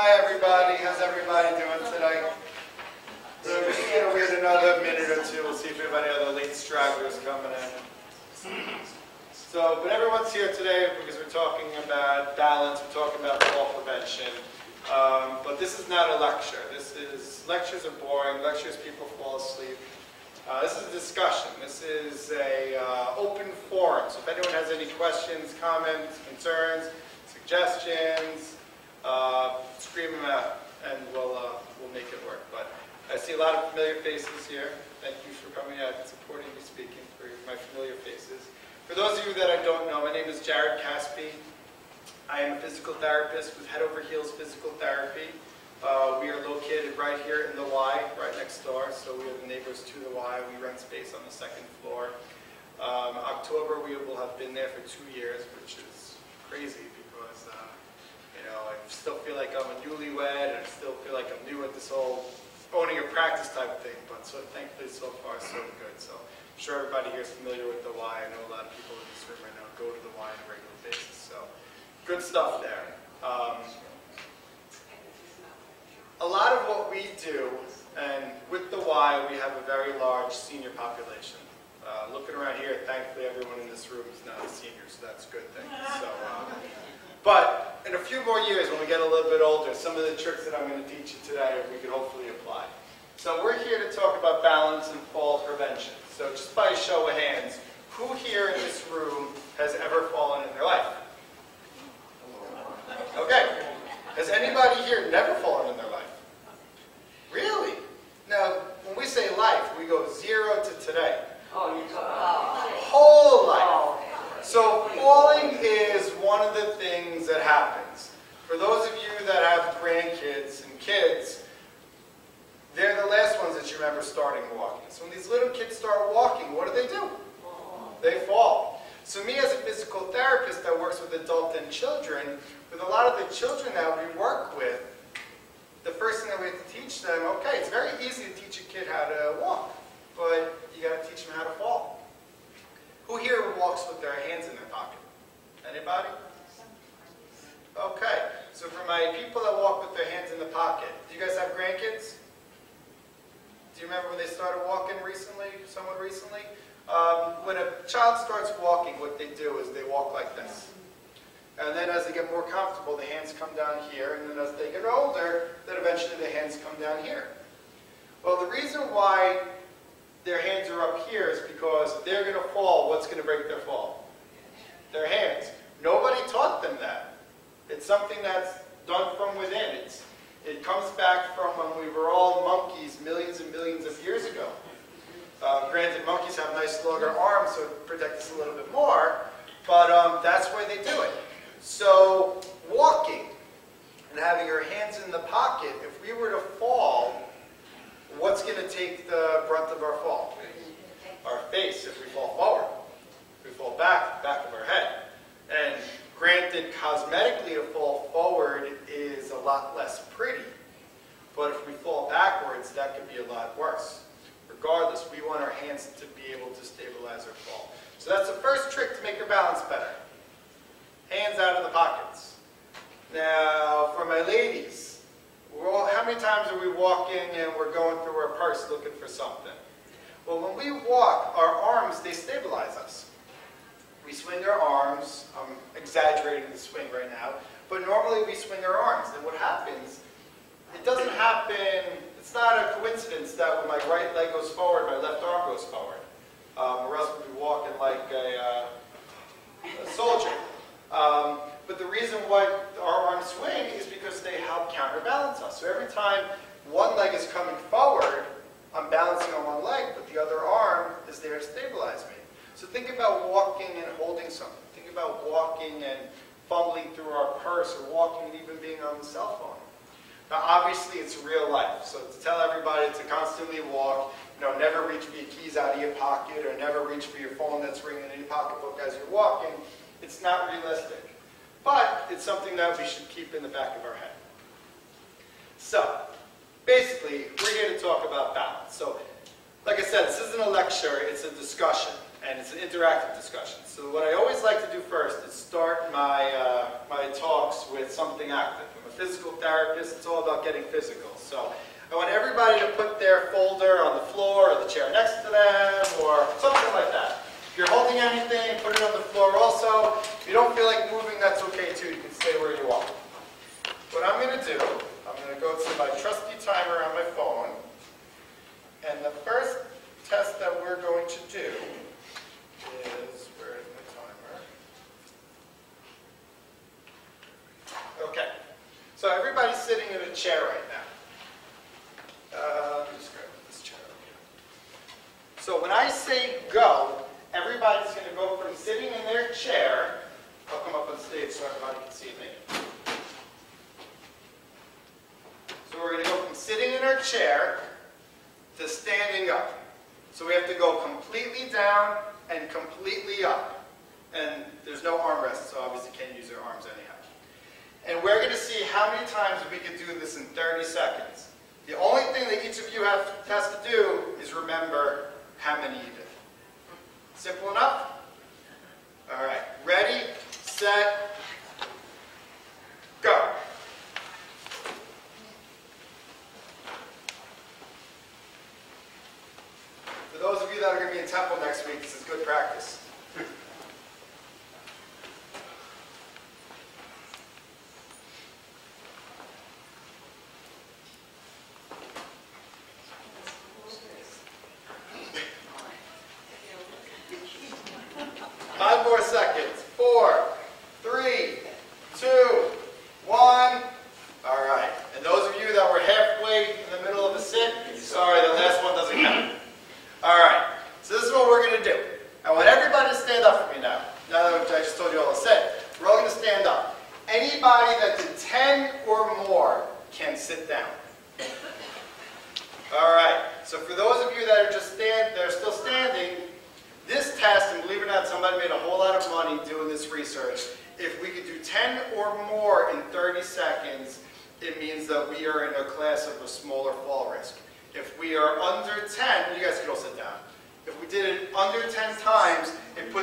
Hi everybody, how's everybody doing tonight? So we're gonna wait another minute or two, we'll see if anybody other late stragglers coming in. So, but everyone's here today because we're talking about balance, we're talking about fall prevention. Um, but this is not a lecture. This is, lectures are boring, lectures people fall asleep. Uh, this is a discussion. This is a uh, open forum. So if anyone has any questions, comments, concerns, suggestions, uh, scream them out, and we'll uh, we'll make it work. But I see a lot of familiar faces here. Thank you for coming out and supporting me speaking for my familiar faces. For those of you that I don't know, my name is Jared Caspe. I am a physical therapist with Head Over Heels Physical Therapy. Uh, we are located right here in the Y, right next door, so we are the neighbors to the Y. We rent space on the second floor. Um, October, we will have been there for two years, which is crazy know, I still feel like I'm a newlywed, and I still feel like I'm new at this whole owning a practice type of thing, but so thankfully so far so good. So I'm sure everybody here is familiar with the Y. I know a lot of people in this room right now go to the Y on a regular basis, so good stuff there. Um, a lot of what we do, and with the Y, we have a very large senior population. Uh, looking around here, thankfully everyone in this room is not a senior, so that's a good thing. So, uh, but in a few more years, when we get a little bit older, some of the tricks that I'm going to teach you today, we can hopefully apply. So we're here to talk about balance and fall prevention. So just by a show of hands, who here in this room has ever fallen in their life? Okay. Has anybody here never fallen in their life? Really? Now, when we say life, we go zero to today. Oh, you talk, oh. Whole life. Oh. So falling is one of the things that happens. For those of you that have grandkids and kids, they're the last ones that you remember starting walking. So when these little kids start walking, what do they do? They fall. So me as a physical therapist that works with adults and children, with a lot of the children that we work with, the first thing that we have to teach them, okay, it's very easy to teach a kid how to walk, but you got to teach them how to fall. Who here walks with their hands in their pocket? Anybody? Okay, so for my people that walk with their hands in the pocket, do you guys have grandkids? Do you remember when they started walking recently, somewhat recently? Um, when a child starts walking, what they do is they walk like this. And then as they get more comfortable, the hands come down here, and then as they get older, then eventually the hands come down here. Well, the reason why their hands are up here is because they're going to fall, what's going to break their fall? Their hands. Nobody taught them that. It's something that's done from within. It's, it comes back from when we were all monkeys millions and millions of years ago. Uh, granted, monkeys have nice longer arms, so it protects us a little bit more, but um, that's why they do it. So walking and having your hands in the pocket, if we were to fall, what's going to take the brunt of our fall? Our face if we fall forward. If we fall back, back of our head. And granted, cosmetically a fall forward is a lot less pretty. But if we fall backwards, that could be a lot worse. Regardless, we want our hands to be able to stabilize our fall. So that's the first trick to make your balance better. Hands out of the pockets. Now, for my ladies, many times are we walking and we're going through our purse looking for something? Well, when we walk, our arms, they stabilize us. We swing our arms. I'm exaggerating the swing right now. But normally we swing our arms. And what happens, it doesn't happen, it's not a coincidence that when my right leg goes forward, my left arm goes forward. Um, or else we'd be walking like a, uh, a soldier. Um, but the reason why our arms swing is because they help counterbalance us. So every time one leg is coming forward, I'm balancing on one leg, but the other arm is there to stabilize me. So think about walking and holding something. Think about walking and fumbling through our purse or walking and even being on the cell phone. Now obviously it's real life, so to tell everybody to constantly walk, you know, never reach for your keys out of your pocket or never reach for your phone that's ringing in your pocketbook as you're walking, it's not realistic. But it's something that we should keep in the back of our head. So, basically, we're here to talk about balance. So, like I said, this isn't a lecture, it's a discussion. And it's an interactive discussion. So what I always like to do first is start my, uh, my talks with something active. I'm a physical therapist, it's all about getting physical. So I want everybody to put their folder on the floor or the chair next to them or something like that. If you're holding anything, put it on the floor also. 22, you can stay where you are. What I'm going to do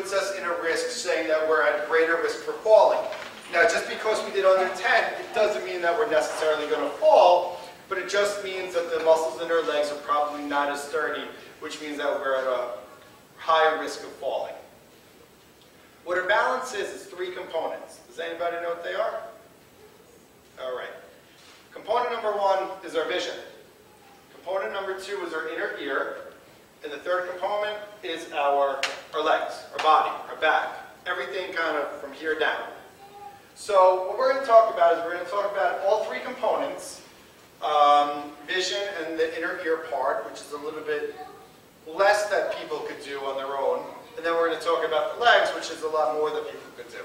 puts us in a risk saying that we're at greater risk for falling. Now, just because we did under 10, it doesn't mean that we're necessarily going to fall, but it just means that the muscles in our legs are probably not as sturdy, which means that we're at a higher risk of falling. What our balance is, is three components. Does anybody know what they are? All right. Component number one is our vision. Component number two is our inner ear. And the third component is our, our legs, our body, our back. Everything kind of from here down. So what we're going to talk about is we're going to talk about all three components. Um, vision and the inner ear part, which is a little bit less that people could do on their own. And then we're going to talk about the legs, which is a lot more that people could do.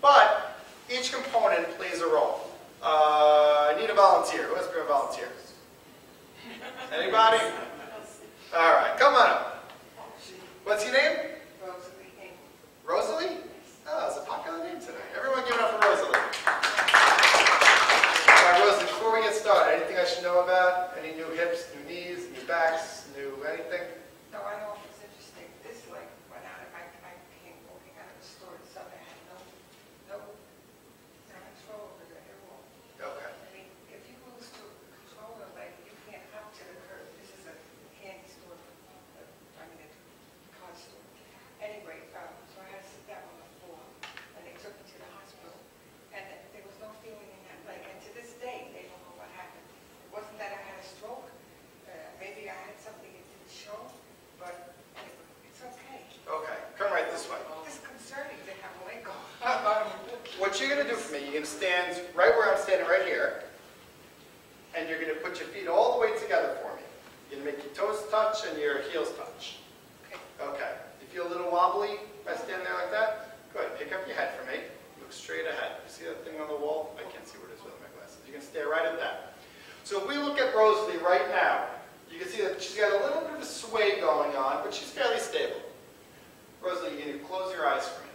But each component plays a role. Uh, I need a volunteer. Who wants to be a volunteer? Anybody? All right, come on up. What's your name? Rosalie? Rosalie? Oh, it's a popular name today. Everyone give it up for Rosalie. All right, Rosalie, before we get started, anything I should know about? Any new hips, new knees, new backs, new anything? No, I know it's interesting. This leg went out and I, I came walking out of the store and saw I had no, no, no control over the hair wall. Okay. I mean, if you lose to control the leg, you can't hop to the curb. This is a candy store, uh, I mean, a car store. Anyway, um, so I had to sit down on the floor and they took me to the hospital. And there was no feeling in that leg. And to this day, they don't know what happened. It wasn't that I had a stroke. Uh, maybe I had something that didn't show, but anyway, it's okay. Okay, come right this way. It's concerning to have a leg go. What you're going to do for me, you're going to stand right where I'm standing right here, and you're going to put your feet all the way together for me. You're going to make your toes touch and your heels touch. Okay. Okay. You feel a little wobbly if I stand there like that? Go ahead, pick up your head for me. Look straight ahead. You see that thing on the wall? I can't see what it is without my glasses. You can stare right at that. So if we look at Rosalie right now, you can see that she's got a little bit of a sway going on, but she's fairly stable. Rosalie, you need to close your eyes for me.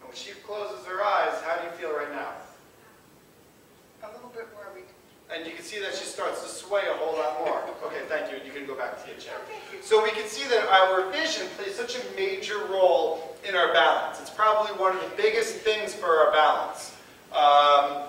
And when she closes her eyes, how do you feel right now? A little bit worried. And you can see that she starts to sway a whole lot more. Okay, thank you. You can go back to your chair. Oh, thank you. So we can see that our vision plays such a major role in our balance. It's probably one of the biggest things for our balance. Um,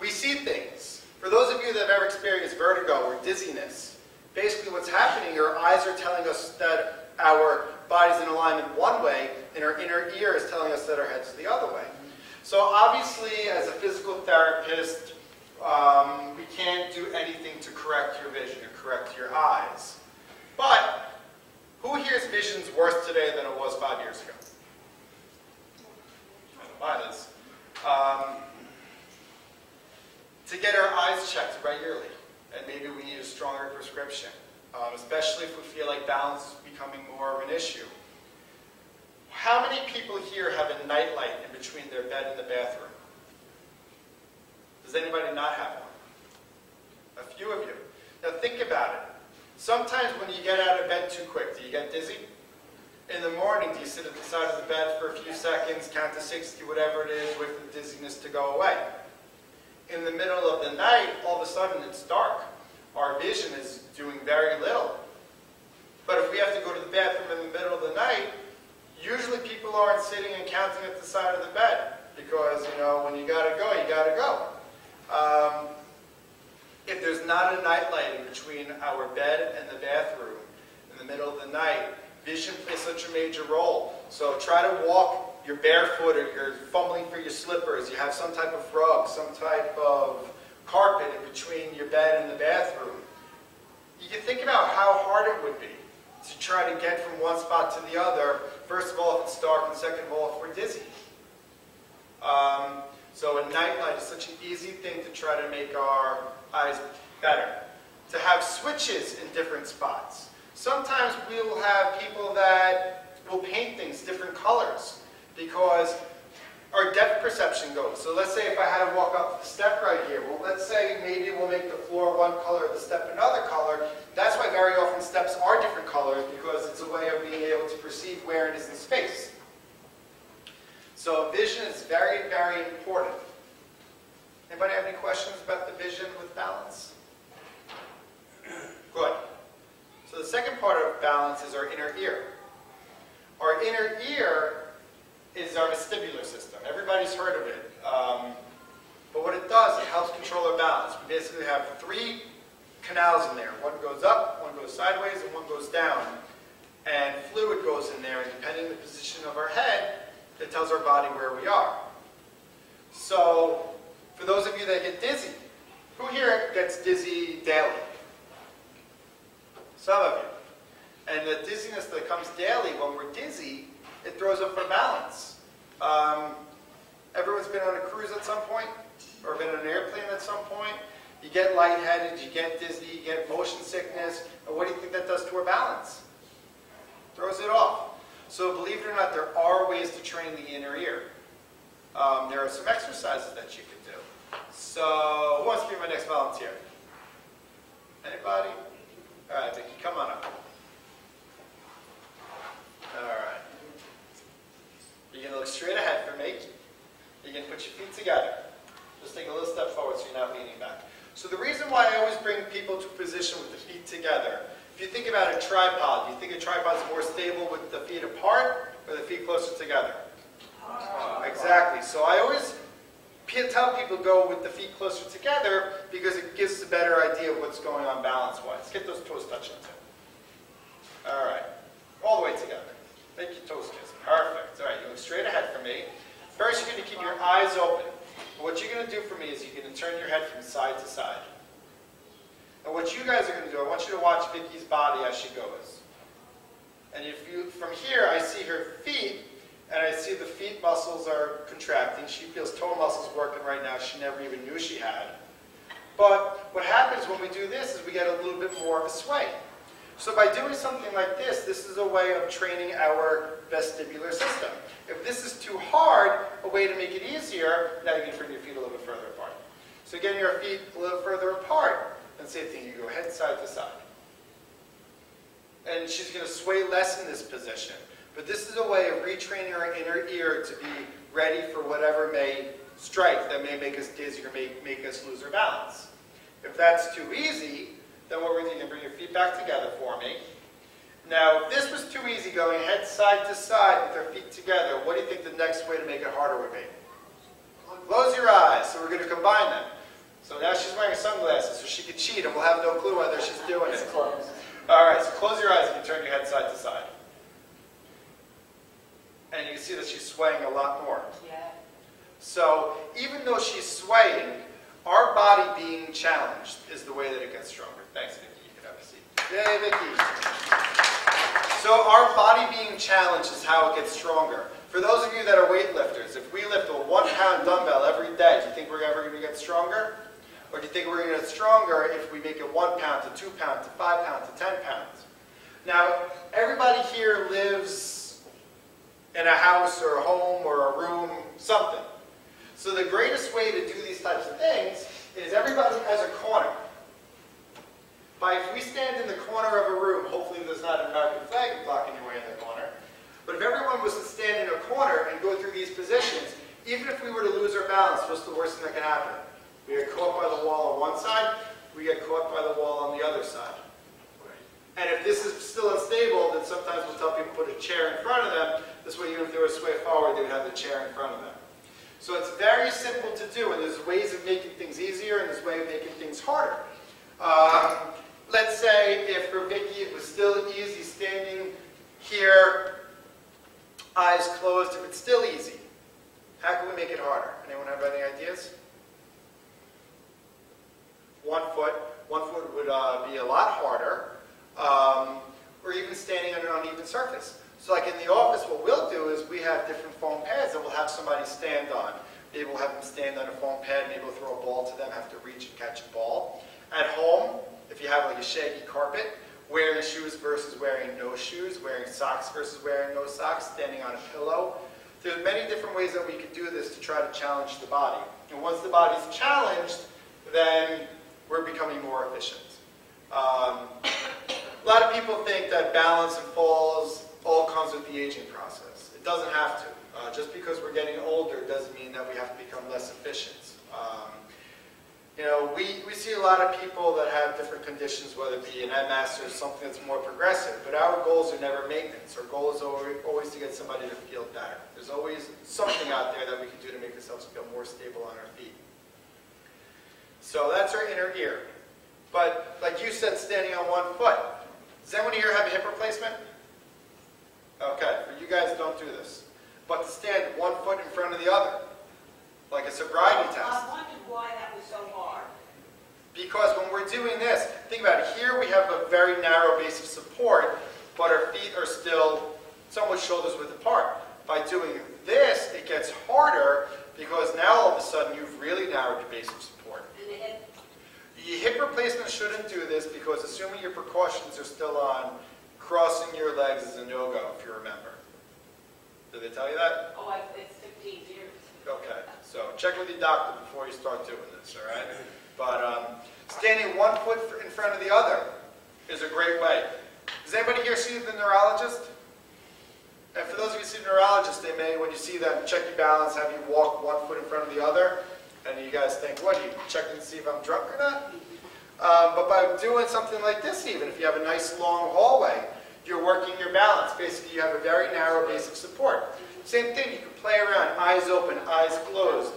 we see things. For those of you that have ever experienced vertigo or dizziness, basically what's happening, your eyes are telling us that our body's in alignment one way, and our inner ear is telling us that our head's the other way. So obviously, as a physical therapist, um, we can't do anything to correct your vision or correct your eyes. But who here's vision's worse today than it was five years ago? Mine is. Um, to get our eyes checked regularly, and maybe we need a stronger prescription, um, especially if we feel like balance is becoming more of an issue. How many people here have a nightlight in between their bed and the bathroom? Does anybody not have one? A few of you. Now think about it. Sometimes when you get out of bed too quick, do you get dizzy? In the morning, do you sit at the side of the bed for a few seconds, count to 60, whatever it is, wait for the dizziness to go away? In the middle of the night, all of a sudden it's dark. Our vision is doing very little. But if we have to go to the bathroom in the middle of the night, usually people aren't sitting and counting at the side of the bed because, you know, when you gotta go, you gotta go. Um, if there's not a nightlight in between our bed and the bathroom in the middle of the night, vision plays such a major role. So try to walk, you're barefoot or you're fumbling for your slippers, you have some type of rug, some type of carpet in between your bed and the bathroom. You can think about how hard it would be to try to get from one spot to the other. First of all, if it's dark, and second of all, if we're dizzy. Um, so a nightlight is such an easy thing to try to make our eyes better. To have switches in different spots. Sometimes we'll have people that will paint things different colors because our depth perception goes. So let's say if I had to walk up the step right here, well let's say maybe we'll make the floor one color, the step another color. That's why very often steps are different colors because it's a way of being able to perceive where it is in space. So vision is very, very important. Anybody have any questions about the vision with balance? Good. So the second part of balance is our inner ear. Our inner ear is our vestibular system. Everybody's heard of it. Um, but what it does, it helps control our balance. We basically have three canals in there. One goes up, one goes sideways, and one goes down. And fluid goes in there, and depending on the position of our head, it tells our body where we are. So, for those of you that get dizzy, who here gets dizzy daily? Some of you. And the dizziness that comes daily when we're dizzy, it throws up our balance. Um, everyone's been on a cruise at some point, or been on an airplane at some point. You get lightheaded, you get dizzy, you get motion sickness, and what do you think that does to our balance? Throws it off. So believe it or not, there are ways to train the inner ear. Um, there are some exercises that you can do. So who wants to be my next volunteer? Anybody? All right, Vicki, come on up. All right. You're going to look straight ahead for me. You're going to put your feet together. Just take a little step forward so you're not leaning back. So the reason why I always bring people to a position with the feet together, if you think about a tripod, do you think a tripod is more stable with the feet apart or the feet closer together? Exactly. So I always tell people go with the feet closer together because it gives a better idea of what's going on balance-wise. Get those toes touching too. All right. All the way together. Make your toes kiss. Perfect. All right, you look straight ahead for me. First, you're going to keep your eyes open. What you're going to do for me is you're going to turn your head from side to side. And what you guys are going to do, I want you to watch Vicky's body as she goes. And if you, from here, I see her feet, and I see the feet muscles are contracting. She feels toe muscles working right now she never even knew she had. But what happens when we do this is we get a little bit more of a sway. So by doing something like this, this is a way of training our vestibular system. If this is too hard, a way to make it easier, now you can bring your feet a little bit further apart. So getting your feet a little further apart, and same thing, you go head side to side. And she's going to sway less in this position. But this is a way of retraining our inner ear to be ready for whatever may strike that may make us dizzy or may make us lose our balance. If that's too easy, then what we're going to do, bring your feet back together for me. Now, if this was too easy going head side to side with our feet together, what do you think the next way to make it harder would be? Close your eyes. So we're going to combine them. So now she's wearing sunglasses, so she can cheat, and we'll have no clue whether she's doing it. All right, so close your eyes and you turn your head side to side. And you can see that she's swaying a lot more. Yeah. So even though she's swaying, our body being challenged is the way that it gets stronger. Thanks, Vicky. You can have a seat. Yay, Vicky. So our body being challenged is how it gets stronger. For those of you that are weightlifters, if we lift a one-pound dumbbell every day, do you think we're ever going to get stronger? Or do you think we're going to get stronger if we make it one pound to two pounds to five pounds to ten pounds? Now, everybody here lives in a house or a home or a room, something. So the greatest way to do these types of things is everybody has a corner. By if we stand in the corner of a room, hopefully there's not an American flag blocking your way in the corner. But if everyone was to stand in a corner and go through these positions, even if we were to lose our balance, what's the worst thing that can happen? We get caught by the wall on one side, we get caught by the wall on the other side. And if this is still unstable, then sometimes we'll tell people to put a chair in front of them. This way, even if they were sway forward, they would have the chair in front of them. So it's very simple to do, and there's ways of making things easier, and there's ways of making things harder. Um, let's say if for Vicky it was still easy standing here, eyes closed, if it's still easy, how can we make it harder? Anyone have any ideas? One foot. One foot would uh, be a lot harder, um, or even standing on an uneven surface. So like in the office, what we'll do is we have different foam pads that we'll have somebody stand on. Maybe we'll have them stand on a foam pad, maybe we'll throw a ball to them, have to reach and catch a ball. At home, if you have like a shaggy carpet, wearing shoes versus wearing no shoes, wearing socks versus wearing no socks, standing on a pillow. There's many different ways that we could do this to try to challenge the body. And once the body's challenged, then we're becoming more efficient. Um, a lot of people think that balance and falls all comes with the aging process. It doesn't have to. Uh, just because we're getting older doesn't mean that we have to become less efficient. Um, you know, we, we see a lot of people that have different conditions, whether it be an MS or something that's more progressive, but our goals are never maintenance. Our goal is always, always to get somebody to feel better. There's always something out there that we can do to make ourselves feel more stable on our feet. So that's our inner ear. But like you said, standing on one foot. Does anyone here have a hip replacement? Okay, for you guys, don't do this. But to stand one foot in front of the other, like a sobriety test. I wondered why that was so hard. Because when we're doing this, think about it. Here we have a very narrow base of support, but our feet are still somewhat shoulders width apart. By doing this, it gets harder because now all of a sudden you've really narrowed your base of support. The hip, The hip replacement shouldn't do this because assuming your precautions are still on, crossing your legs is a no-go, if you remember. Did they tell you that? oh, I- it's 15 years. Okay, so check with your doctor before you start doing this, all right? But um, standing one foot in front of the other is a great way. Does anybody here see the neurologist? And for those of you who see the neurologist, they may, when you see them, check your balance, have you walk one foot in front of the other, and you guys think, what, are you checking to see if I'm drunk or not? Um, but by doing something like this even, if you have a nice long hallway, you're working your balance. Basically, you have a very narrow base of support. Same thing, you can play around, eyes open, eyes closed,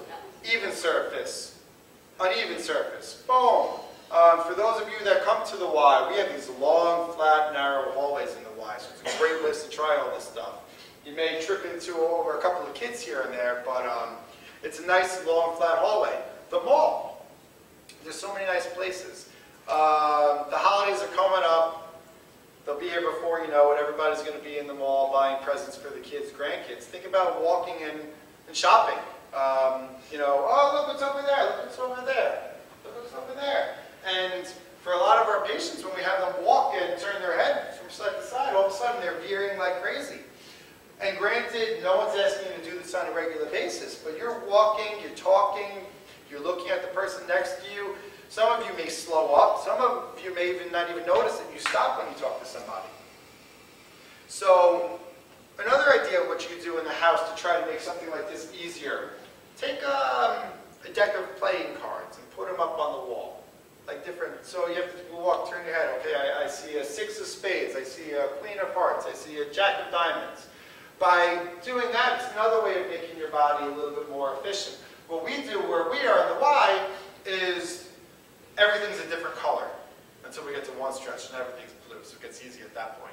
even surface, uneven surface, boom. Um, for those of you that come to the Y, we have these long, flat, narrow hallways in the Y, so it's a great place to try all this stuff. You may trip into over a couple of kids here and there, but um, it's a nice, long, flat hallway. The mall, there's so many nice places. Um, the holidays are coming up. They'll be here before you know it. Everybody's going to be in the mall buying presents for the kids, grandkids. Think about walking and, and shopping. Um, you know, oh, look what's over there. Look what's over there. Look what's over there. And for a lot of our patients, when we have them walk and turn their head from side to side, all of a sudden they're veering like crazy. And granted, no one's asking you to do this on a regular basis, but you're walking, you're talking, you're looking at the person next to you. Some of you may slow up. Some of you may even not even notice it. You stop when you talk to somebody. So another idea of what you could do in the house to try to make something like this easier, take um, a deck of playing cards and put them up on the wall. like different, so you have to walk, turn your head, okay, I, I see a six of spades, I see a queen of hearts, I see a jack of diamonds. By doing that, it's another way of making your body a little bit more efficient. What we do where we are in the Y is everything's a different color until we get to one stretch and everything's blue, so it gets easy at that point.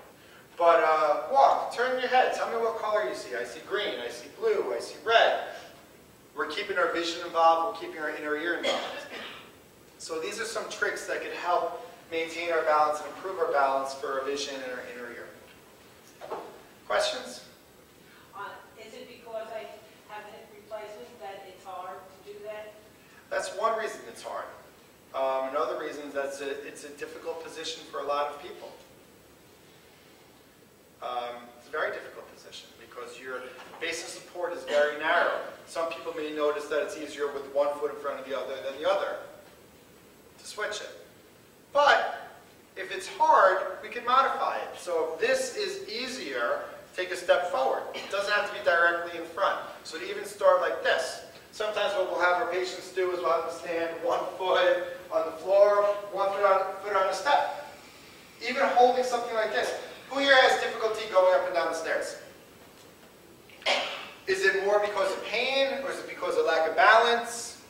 But uh, walk, turn your head, tell me what color you see. I see green, I see blue, I see red. We're keeping our vision involved, we're keeping our inner ear involved. So these are some tricks that can help maintain our balance and improve our balance for our vision and our inner ear. Questions? Uh, Is it because I have hip replacement that it's hard to do that? That's one reason it's hard. Um, another reason that's a, it's a difficult position for a lot of people. Um, it's a very difficult position because your base of support is very narrow. Some people may notice that it's easier with one foot in front of the other than the other to switch it. But if it's hard, we can modify it. So if this is easier, take a step forward. It doesn't have to be directly in front. So to even start like this. Sometimes what we'll have our patients do is we'll have them stand one foot on the floor, one foot on, foot on a step. Even holding something like this. Who here has difficulty going up and down the stairs? Is it more because of pain or is it because of lack of balance?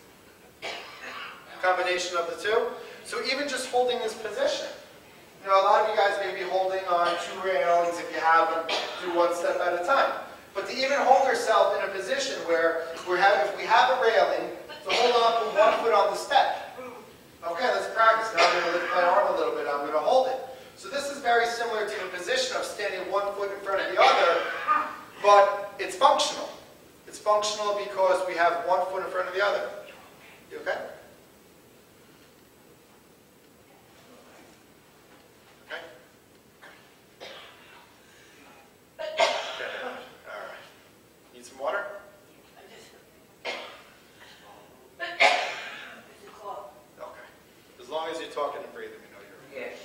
Combination of the two. So even just holding this position. You know, a lot of you guys may be holding on two railings if you have them, do one step at a time. But to even hold yourself in a position where we have, if we have a railing, to hold on with one foot on the step. Okay, let's practice. Now I'm going to lift my arm a little bit. I'm going to hold it. So this is very similar to the position of standing one foot in front of the other, but it's functional. It's functional because we have one foot in front of the other. You okay? Okay? Okay. All right. Need some water? I just... It's a club. Okay. As long as you're talking and breathing, we know you're. Yes.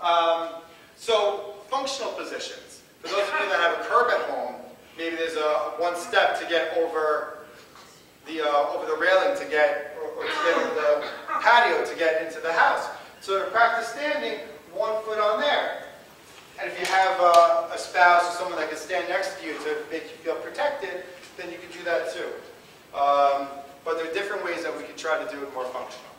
Um, so, functional positions. For those of you that have a curb at home, maybe there's a one step to get over the uh, over the railing to get, or, or to get the patio to get into the house. So to practice standing, one foot on there. And if you have a, a spouse or someone that can stand next to you to make you feel protected, then you can do that too. Um, but there are different ways that we can try to do it more functional.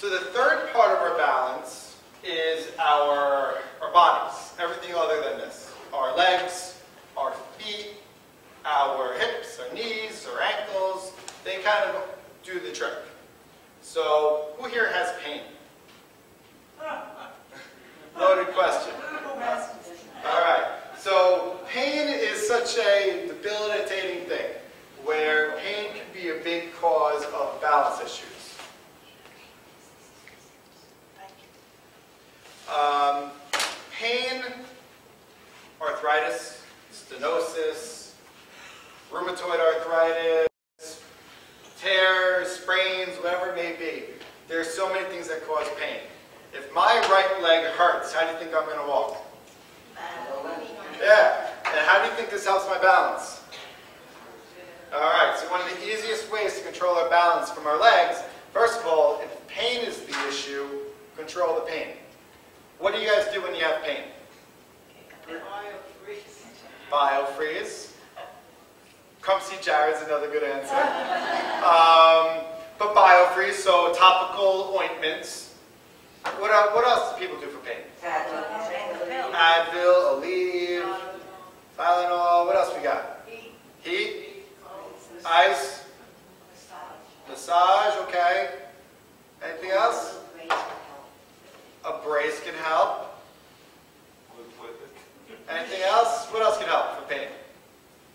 So the third part of our balance is our, our bodies, everything other than this. Our legs, our feet, our hips, our knees, our ankles, they kind of do the trick. So who here has pain? Loaded question. All right. So pain is such a debilitating thing where pain can be a big cause of balance issues. Um, pain, arthritis, stenosis, rheumatoid arthritis, tears, sprains, whatever it may be. There's so many things that cause pain. If my right leg hurts, how do you think I'm going to walk? Yeah. And how do you think this helps my balance? All right, so one of the easiest ways to control our balance from our legs, first of all, if pain is the issue, control the pain. What do you guys do when you have pain? Biofreeze. Biofreeze. Come see Jared's another good answer. Um, but biofreeze, so topical ointments. What, el- what else do people do for pain? Advil, Aleve, Tylenol. What else we got? Heat, ice, massage. Okay. Anything else? A brace can help. Anything else? What else can help for pain?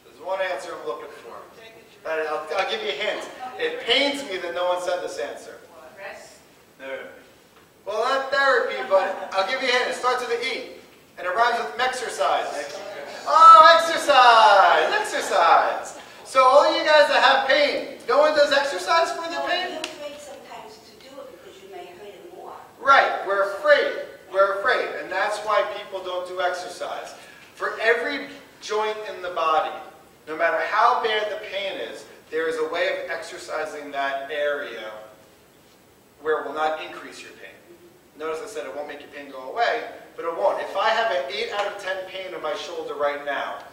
There's one answer I'm looking for. I'll, I'll give you a hint. It pains me that no one said this answer. No. Well, not therapy, but I'll give you a hint. It starts with an E, and it rhymes with exercise. Oh, exercise! Exercise! So all you guys that have pain, no one does exercise for their pain? You're afraid sometimes to do it because you may hurt it more. Right, we're afraid. We're afraid, and that's why people don't do exercise. For every joint in the body, no matter how bad the pain is, there is a way of exercising that area where it will not increase your pain. Notice I said it won't make your pain go away, but it won't. If I have an 8 out of 10 pain in my shoulder right now,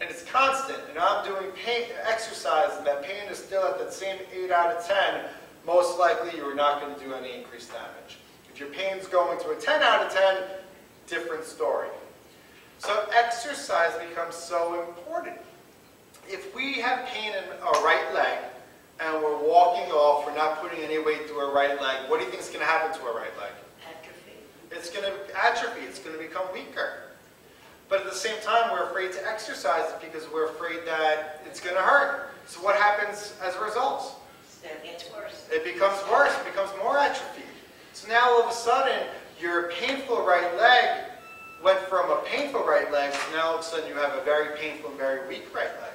and it's constant, and I'm doing pain exercise, and that pain is still at that same 8 out of 10, most likely you are not going to do any increased damage. If your pain's going to a 10 out of 10, different story. So exercise becomes so important. If we have pain in our right leg, and we're walking off, we're not putting any weight to our right leg, what do you think is going to happen to our right leg? Atrophy. It's going to atrophy, it's going to become weaker. But at the same time, we're afraid to exercise it because we're afraid that it's going to hurt. So what happens as a result? It gets worse. It becomes worse, it becomes more atrophy. So now all of a sudden, your painful right leg went from a painful right leg to now all of a sudden you have a very painful and very weak right leg.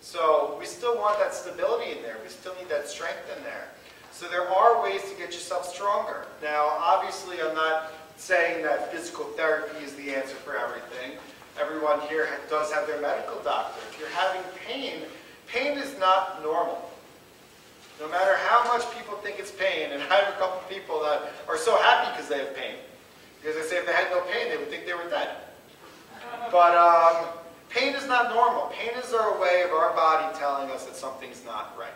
So we still want that stability in there. We still need that strength in there. So there are ways to get yourself stronger. Now, obviously, I'm not saying that physical therapy is the answer for everything. Everyone here does have their medical doctor. If you're having pain, pain is not normal. No matter how much people think it's pain, and I have a couple people that are so happy because they have pain. Because they say if they had no pain, they would think they were dead. But um, pain is not normal. Pain is our way of our body telling us that something's not right.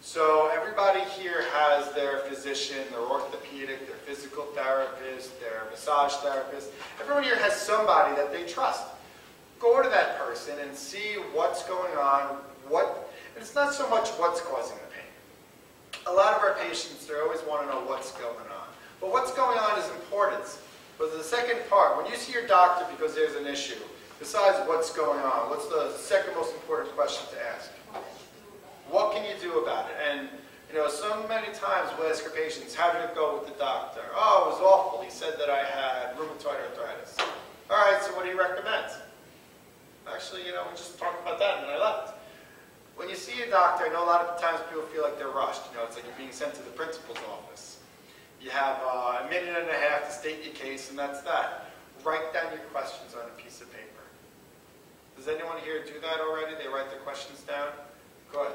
So everybody here has their physician, their orthopedic, their physical therapist, their massage therapist. Everyone here has somebody that they trust. Go to that person and see what's going on. What and it's not so much what's causing pain. A lot of our patients, they always want to know what's going on. But what's going on is important. But the second part, when you see your doctor because there's an issue, besides what's going on, what's the second most important question to ask? What can you do about it? And you know, so many times we'll ask our patients, how did it go with the doctor? Oh, it was awful. He said that I had rheumatoid arthritis. All right, so what do you recommend? Actually, you know, we just talked about that and I left. When you see a doctor, I know a lot of times people feel like they're rushed. You know, it's like you're being sent to the principal's office. You have uh, a minute and a half to state your case, and that's that. Write down your questions on a piece of paper. Does anyone here do that already? They write their questions down? Good.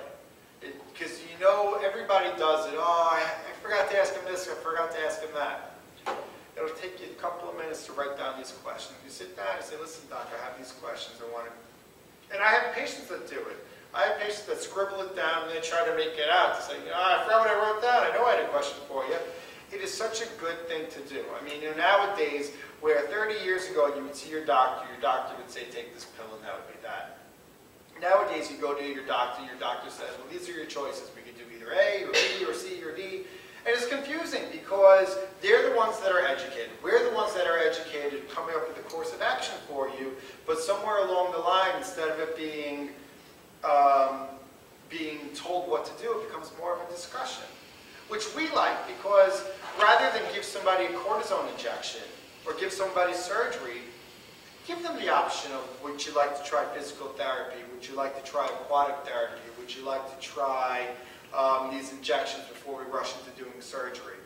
Because you know everybody does it. Oh, I, I forgot to ask him this, I forgot to ask him that. It'll take you a couple of minutes to write down these questions. You sit down and say, listen, doctor, I have these questions. I want to... And I have patients that do it. I have patients that scribble it down and they try to make it out. Say, you know, I forgot what I wrote down. I know I had a question for you. It is such a good thing to do. I mean, you know, nowadays, where 30 years ago you would see your doctor, your doctor would say, take this pill, and that would be that. Nowadays, you go to your doctor, your doctor says, well, these are your choices. We could do either A, or B, or C, or D. And it's confusing because they're the ones that are educated. We're the ones that are educated, coming up with a course of action for you, but somewhere along the line, instead of it being um, being told what to do, it becomes more of a discussion. Which we like because rather than give somebody a cortisone injection or give somebody surgery, give them the option of would you like to try physical therapy? Would you like to try aquatic therapy? Would you like to try um, these injections before we rush into doing surgery?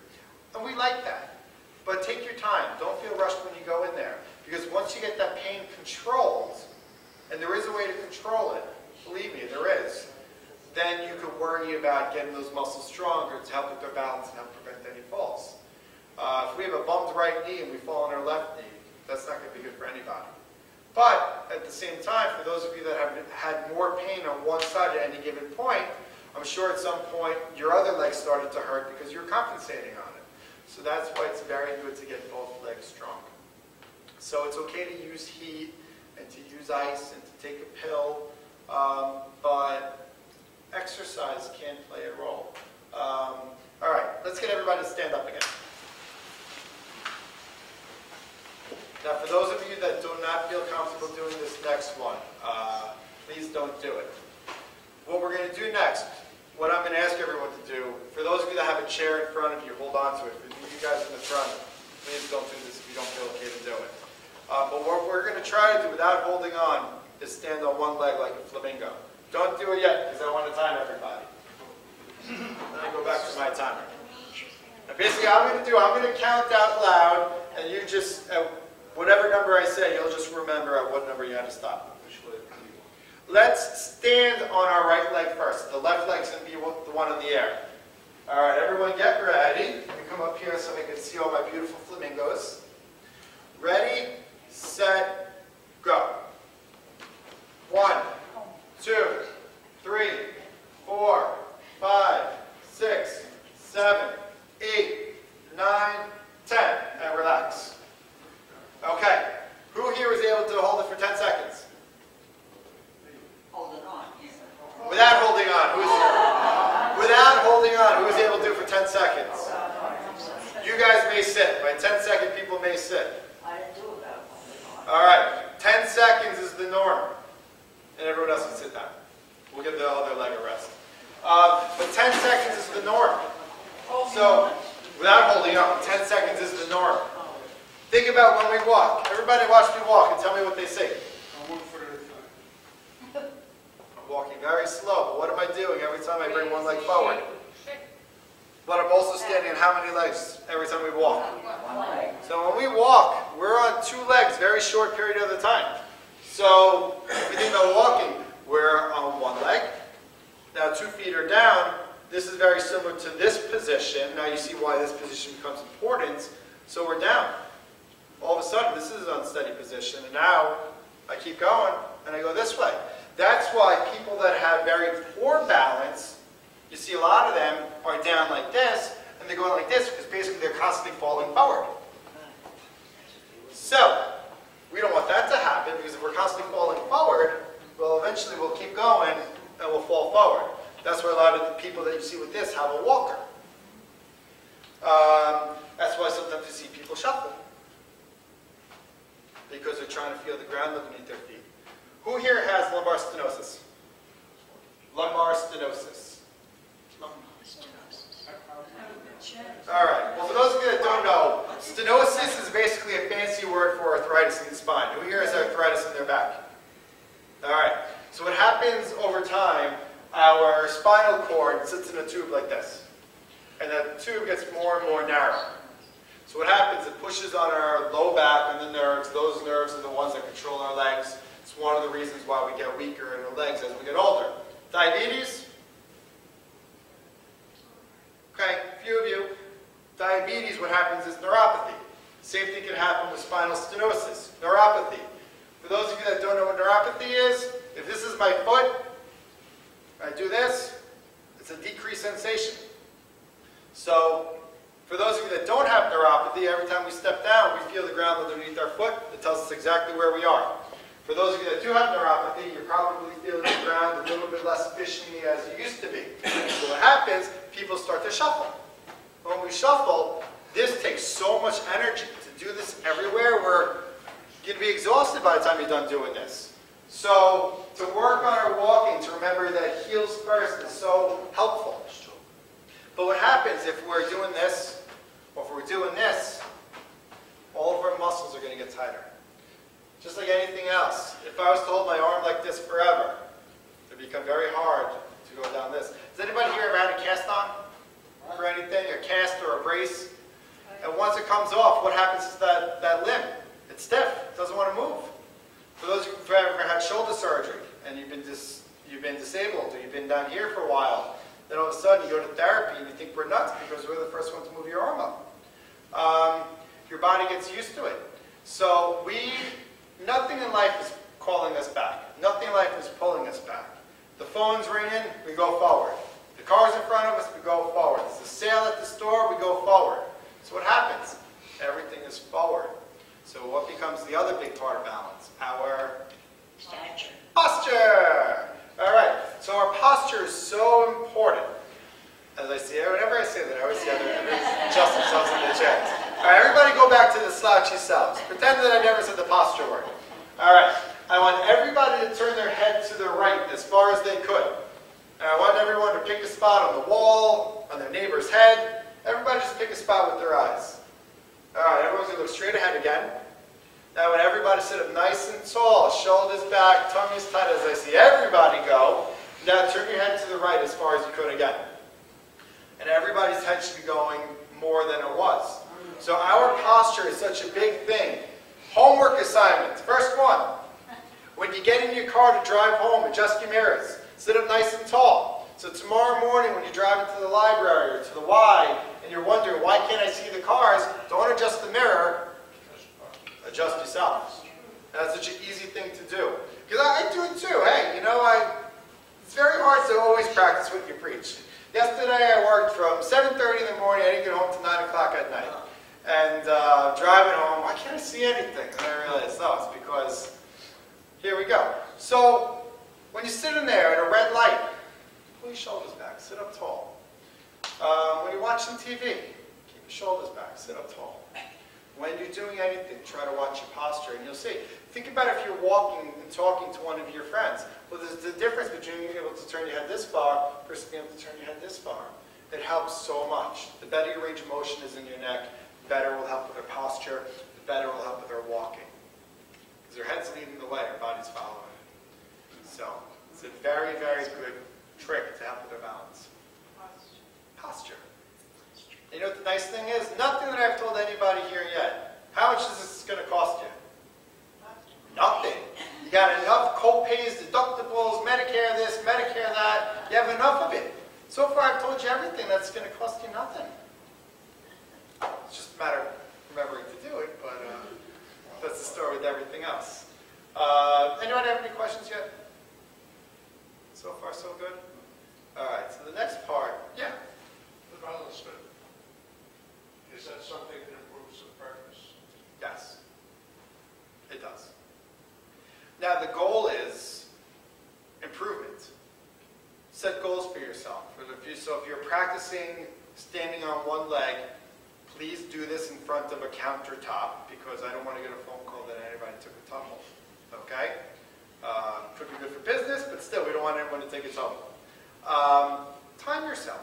And we like that. But take your time. Don't feel rushed when you go in there. Because once you get that pain controlled, and there is a way to control it, believe me, there is, then you could worry about getting those muscles stronger to help with their balance and help prevent any falls. Uh, if we have a bumped right knee and we fall on our left knee, that's not going to be good for anybody. But at the same time, for those of you that have had more pain on one side at any given point, I'm sure at some point your other leg started to hurt because you're compensating on it. So that's why it's very good to get both legs strong. So it's okay to use heat and to use ice and to take a pill, um, but exercise can play a role. Um, all right, let's get everybody to stand up again. Now, for those of you that do not feel comfortable doing this next one, uh, please don't do it. What we're going to do next, what I'm going to ask everyone to do, for those of you that have a chair in front of you, hold on to it. For you guys in the front, please don't do this if you don't feel okay to do it. Uh, but what we're going to try to do without holding on is stand on one leg like a flamingo. Don't do it yet, because I want to time everybody. Let me go back to my timer. Now basically, I'm going to do, I'm going to count out loud, and you just, uh, whatever number I say, you'll just remember at what number you had to stop. Let's stand on our right leg first. The left leg's going to be the one in the air. All right, everyone get ready. Let me come up here so I can see all my beautiful flamingos. Ready, set, go. One, two, three, four, five, six, seven, eight, nine, ten. And relax. Okay. Who here was able to hold it for 10 seconds? Hold it on. Without holding on. Who's Without holding on. Who was able to do it for 10 seconds? You guys may sit. By 10 second, people may sit. I didn't do about holding on. All right. 10 seconds is the norm. And everyone else can sit down. We'll give the other leg a rest. Um, but 10 seconds is the norm. So, without holding up, 10 seconds is the norm. Think about when we walk. Everybody watch me walk and tell me what they say. One foot at a time. I'm walking very slow, but what am I doing every time I bring one leg forward? But I'm also standing on how many legs every time we walk? So when we walk, we're on two legs, very short period of the time. So if we think about walking, we're on one leg. Now two feet are down. This is very similar to this position. Now you see why this position becomes important. So we're down. All of a sudden, this is an unsteady position. And now I keep going and I go this way. That's why people that have very poor balance, you see a lot of them are down like this and they're going like this because basically they're constantly falling forward. So, we don't want that to happen because if we're constantly falling forward, well, eventually we'll keep going and we'll fall forward. That's why a lot of the people that you see with this have a walker. Um, that's why sometimes you see people shuffle. Because they're trying to feel the ground underneath their feet. Who here has lumbar stenosis? Lumbar stenosis. All right. Well, for those of you that don't know, stenosis is basically a fancy word for arthritis in the spine. Who here has arthritis in their back? All right. So what happens over time, our spinal cord sits in a tube like this. And that tube gets more and more narrow. So what happens, it pushes on our low back and the nerves. Those nerves are the ones that control our legs. It's one of the reasons why we get weaker in our legs as we get older. Diabetes? Okay, a few of you. Diabetes, what happens is neuropathy. Same thing can happen with spinal stenosis, neuropathy. For those of you that don't know what neuropathy is, if this is my foot, I do this, it's a decreased sensation. So, for those of you that don't have neuropathy, every time we step down, we feel the ground underneath our foot. It tells us exactly where we are. For those of you that do have neuropathy, you're probably feeling the ground a little bit less efficiently as you used to be. So what happens, people start to shuffle. When we shuffle, this takes so much energy to do this everywhere. We're going to be exhausted by the time you're done doing this. So to work on our walking, to remember that heels first is so helpful. But what happens if we're doing this, or if we're doing this, all of our muscles are going to get tighter. Just like anything else. If I was to hold my arm like this forever, it would become very hard to go down this. Has anybody here ever had a cast on? For anything? A cast or a brace? And once it comes off, what happens to that, that limb? It's stiff. It doesn't want to move. For those who've ever had shoulder surgery, and you've been, dis, you've been disabled, or you've been down here for a while, then all of a sudden you go to therapy and you think we're nuts because we're the first one to move your arm up. Um, your body gets used to it. So we, nothing in life is calling us back. Nothing in life is pulling us back. The phone's ringing, we go forward. The car's in front of us, we go forward. There's a sale at the store, we go forward. So what happens? Everything is forward. So what becomes the other big part of balance? Our Stature. Posture! All right, so our posture is so important. As I see, whenever I say that, I always see other adjust themselves in the chairs. All right, everybody go back to the slouchy selves. Pretend that I never said the posture word. All right, I want everybody to turn their head to the right as far as they could. And I want everyone to pick a spot on the wall, on their neighbor's head. Everybody just pick a spot with their eyes. All right, everyone's going to look straight ahead again. Now, when everybody sit up nice and tall, shoulders back, tongue as tight as I see everybody go. Now turn your head to the right as far as you could again. And everybody's head should be going more than it was. So our posture is such a big thing. Homework assignments. First one. When you get in your car to drive home, adjust your mirrors. Sit up nice and tall. So tomorrow morning when you're driving to the library or to the Y and you're wondering, why can't I see the cars? Don't adjust the mirror, adjust yourself. That's such an easy thing to do. Because I, I do it too. Hey, you know, I, it's very hard to always practice what you preach. Yesterday I worked from 7.30 in the morning, I didn't get home till 9 o'clock at night. And uh, driving home, why can't I see anything? And I realized, oh, it's because, here we go. So, when you're sitting there at a red light, pull your shoulders back, sit up tall. Uh, when you're watching TV, keep your shoulders back, sit up tall. When you're doing anything, try to watch your posture, and you'll see. Think about if you're walking and talking to one of your friends. Well, there's the difference between being able to turn your head this far versus being able to turn your head this far. It helps so much. The better your range of motion is in your neck, the better it will help with their posture, the better it will help with their walking. Because their head's leading the way, our body's following. So, it's a very, very good trick to help with their balance. Posture. You know what the nice thing is? Nothing that I've told anybody here yet. How much is this going to cost you? Nothing. You got enough co-pays, deductibles, Medicare this, Medicare that. You have enough of it. So far I've told you everything that's going to cost you nothing. It's just a matter of remembering to do it, but uh, that's the story with everything else. Uh, anyone have any questions yet? So far so good? All right, so the next part, yeah. The balance bit, is that something that improves the purpose? Yes, it does. Now, the goal is improvement. Set goals for yourself. For the- if you- So if you're practicing standing on one leg, please do this in front of a countertop because I don't want to get a phone call that anybody took a tumble. Okay? Uh, Could be good for business, but still, we don't want anyone to take a tumble. Um, Time yourself.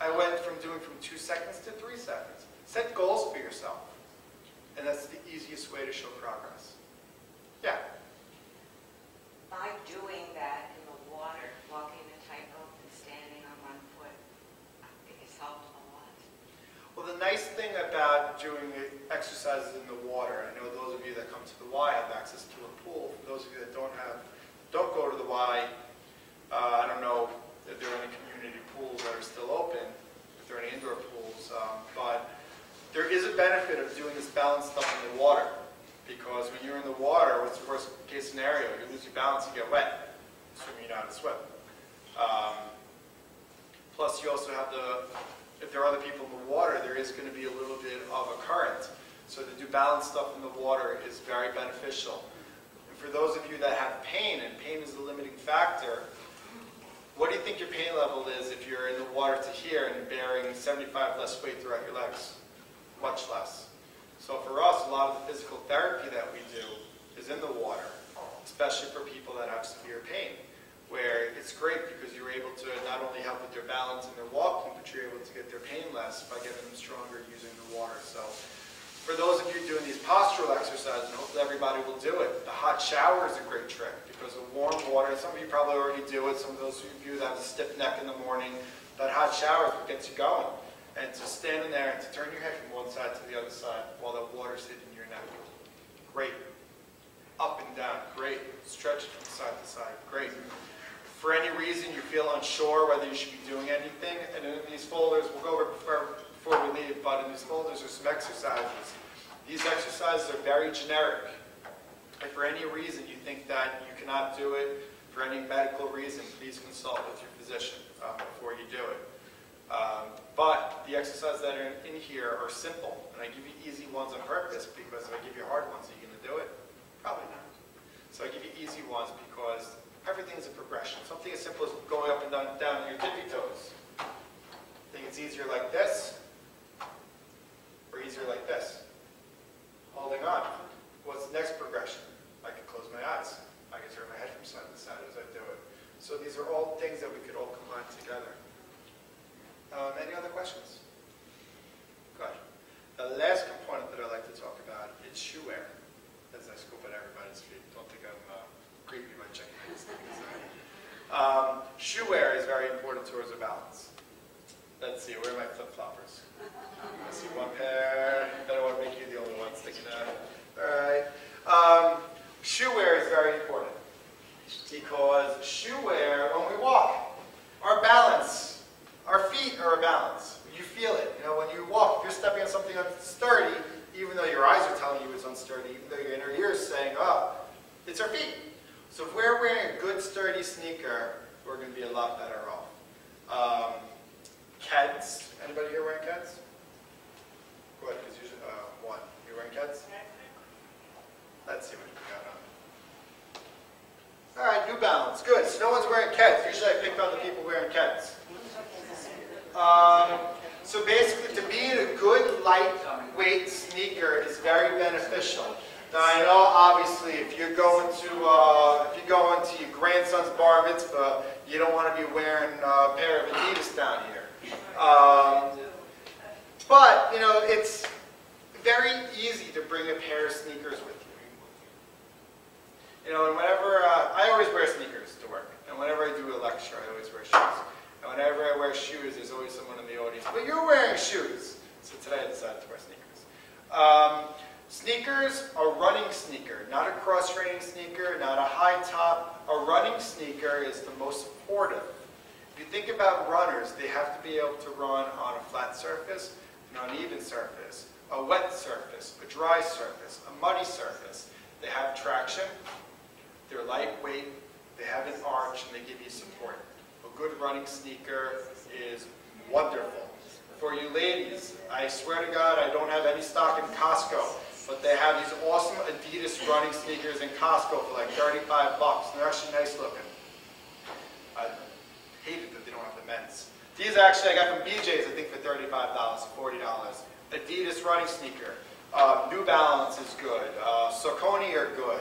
I went from doing from two seconds to three seconds. Set goals for yourself. And that's the easiest way to show progress. Yeah, By doing that in the water, walking the tightrope and standing on one foot, I think it's helped a lot. well, the nice thing about doing exercises in the water, I know those of you that come to the Y have access to a pool. For those of you that don't have, don't go to the Y, uh, I don't know if there are any community pools that are still open, if there are any indoor pools, um, but there is a benefit of doing this balance stuff in the water. Because when you're in the water, what's the worst case scenario? You lose your balance, you get wet. Swimming, you know how swim. Um, plus, you also have the, if there are other people in the water, there is going to be a little bit of a current. So to do balance stuff in the water is very beneficial. And for those of you that have pain, and pain is the limiting factor, what do you think your pain level is if you're in the water to here and bearing 75 less weight throughout your legs? Much less. So for us, a lot of the physical therapy that we do is in the water, especially for people that have severe pain, where it's great because you're able to not only help with their balance and their walking, but you're able to get their pain less by getting them stronger using the water. So for those of you doing these postural exercises, and hopefully everybody will do it, the hot shower is a great trick because of warm water. Some of you probably already do it. Some of those of you that have a stiff neck in the morning, that hot shower is what gets you going. And to stand in there and to turn your head from one side to the other side while the water's hitting your neck. Great. Up and down. Great. Stretch from side to side. Great. For any reason you feel unsure whether you should be doing anything, and in these folders, we'll go over before, before we leave, but in these folders are some exercises. These exercises are very generic. If for any reason you think that you cannot do it, for any medical reason, please consult with your physician uh, before you do it. Um, but the exercises that are in here are simple, and I give you easy ones on purpose because if I give you hard ones, are you going to do it? Probably not. So I give you easy ones because everything is a progression. Something as simple as going up and down, down your tippy toes. I Think it's easier like this or easier like this? Holding on. What's the next progression? I can close my eyes. I can turn my head from side to side as I do it. So these are all things that we could all combine together. Um, any other questions? Good. The last component that I like to talk about is shoe wear. As I scoop at everybody's feet. Um, shoe wear is very important towards our balance. Let's see, where are my flip-floppers? I see one pair. I don't want to make you the only one sticking out. All right. Um, shoe wear is very important because shoe wear, when we walk, our balance, our feet are a balance. You feel it. You know, when you walk, you're stepping on something unsturdy, even though your eyes are telling you it's unsturdy, even though your inner ear is saying, oh, it's our feet. So if we're wearing a good sturdy sneaker, we're going to be a lot better off. Um, Keds, anybody here wearing Keds? Good, because usually, uh, one. You wearing Keds? Let's see what we got on. All right, New Balance, good. So no one's wearing Keds. Usually I pick on the people wearing Keds. Um, so basically, to be in a good lightweight sneaker is very beneficial. Now I know, obviously, if you're going to uh, if you're going to your grandson's bar mitzvah, you don't want to be wearing uh, a pair of Adidas down here. Um, but you know, it's very easy to bring a pair of sneakers with you. You know, and whenever uh, I always wear sneakers to work, and whenever I do a lecture, I always wear shoes. And whenever I wear shoes, there's always someone in the audience. But you're wearing shoes, so today I decided to wear sneakers. Um, sneakers, a running sneaker, not a cross-training sneaker, not a high top. A running sneaker is the most supportive. If you think about runners, they have to be able to run on a flat surface, an uneven surface, a wet surface, a dry surface, a muddy surface. They have traction, they're lightweight, they have an arch, and they give you support. A good running sneaker is wonderful. For you ladies, I swear to God, I don't have any stock in Costco, but they have these awesome Adidas running sneakers in Costco for like 35 bucks. They're actually nice looking. I hate it that they don't have the men's. These actually I got from BJ's, I think, for $35, $40. Adidas running sneaker. Uh, New Balance is good. Uh, Saucony are good.